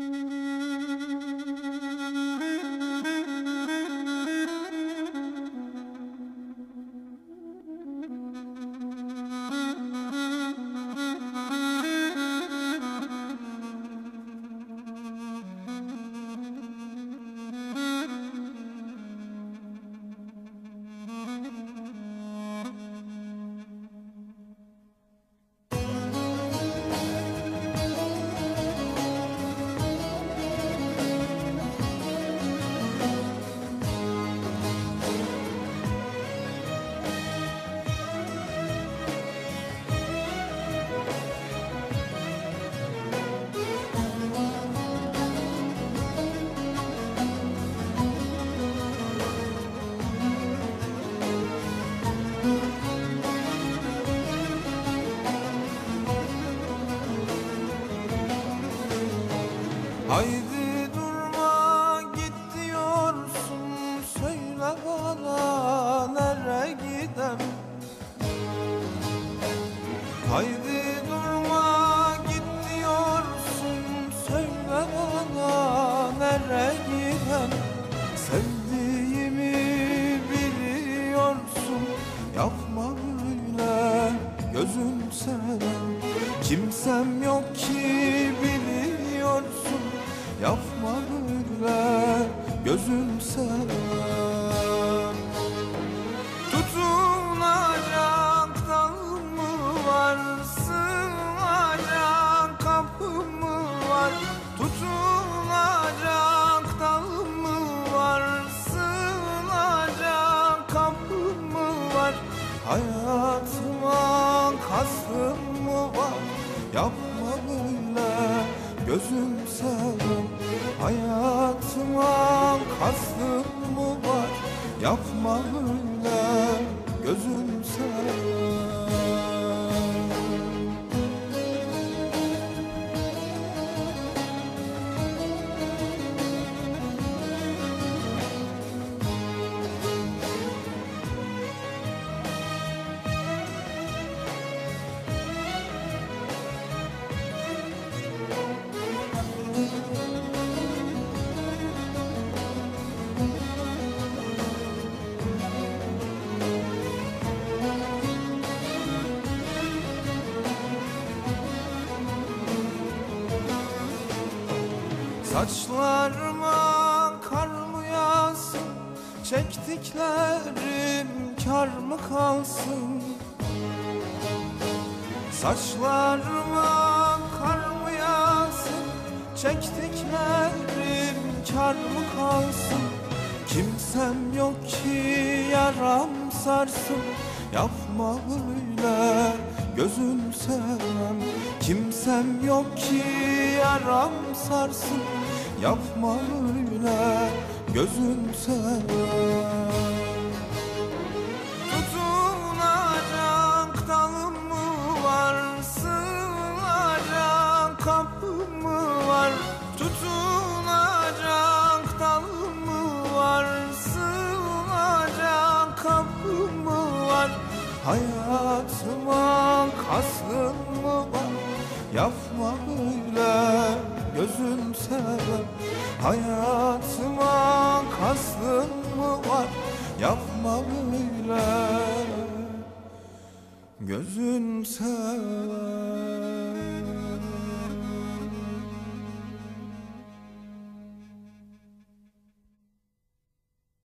Mm-hmm. Haydi durma git diyorsun. Söyle bana nereye gidem? Haydi durma git diyorsun. Söyle bana nereye gidem? Sevdiğimi biliyorsun. Yapma böyle gözüm sevem Kimsem yok ki biliyorsun Yapma böyle gözüm sevem Tutunacak dal mı var Sığacak kapı mı var? Tutunacak dal mı var Sığınacak kapı mı var? Hayatıma kastım mı var? Yapma böyle gözüm Hayatıma kastım mı var. Yapma böyle gözüm sevem Saçlarıma kar mı yağsın Çektiklerim kar mı kalsın? Saçlarıma kar mı yağsın Çektiklerim kar mı kalsın? Kimsem yok ki yaram sarsın Yapma böyle gözüm sevmem. Kimsem yok ki yaram sarsın Yapma böyle gözüm sevmem Tutunacak dalım mı var Sığınacak kapı mı var? Tutunacak dalım mı var Sığınacak kapı mı var? Hayatıma var Yapma böyle gözüm sevem Hayatıma kastın mı var? Yapma böyle Gözün sever